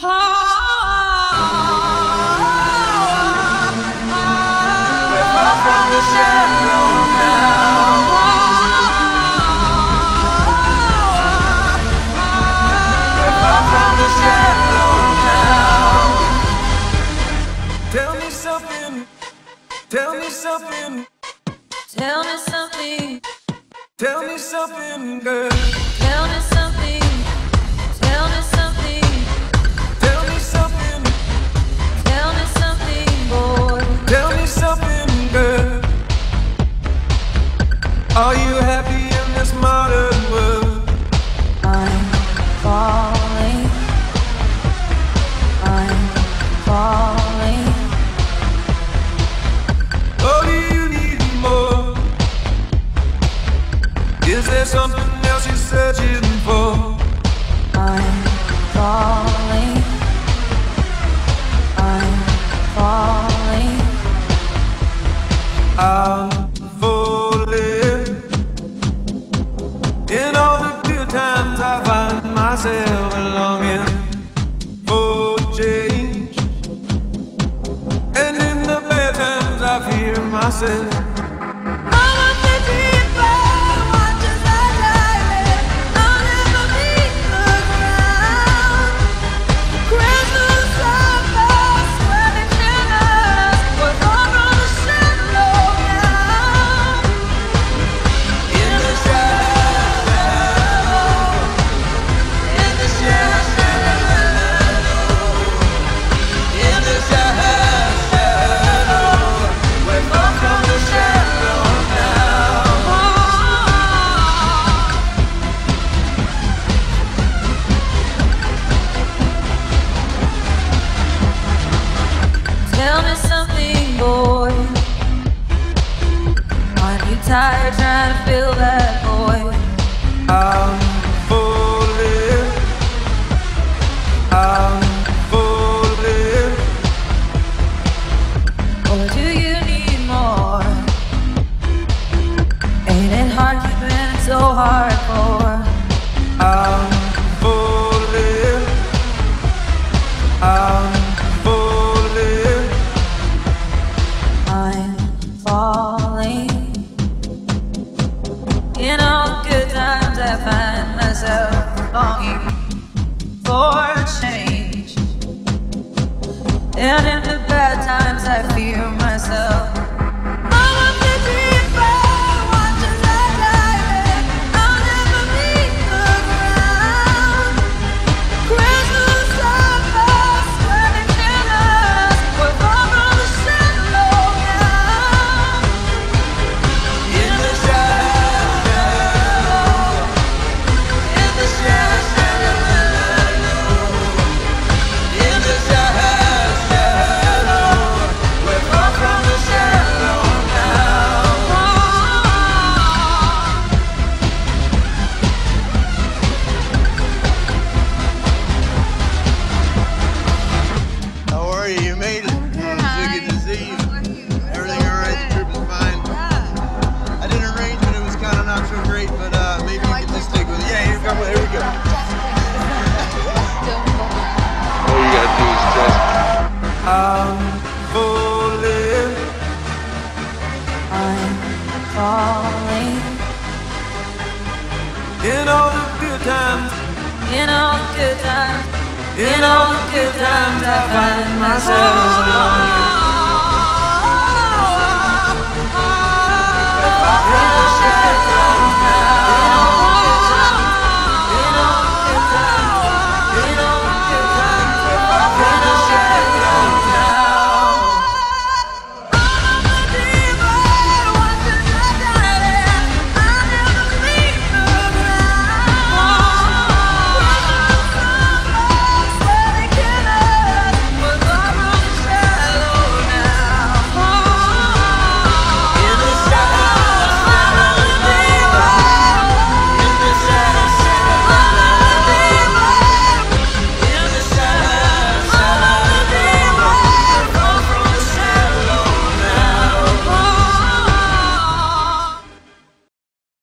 Tell me something. Tell me something. Tell me something. Tell me something, girl. Tell me something. Is there something else you're searching for? I'm falling. I'm falling. I'm falling. In all the good times, I find myself longing for change. And in the bad times, I fear myself. Boy. Aren't you tired trying to fill that void? I'm falling. I'm falling. Or do you And in the bad times, I fear myself. In all the good times. In all the good times, I find myself longing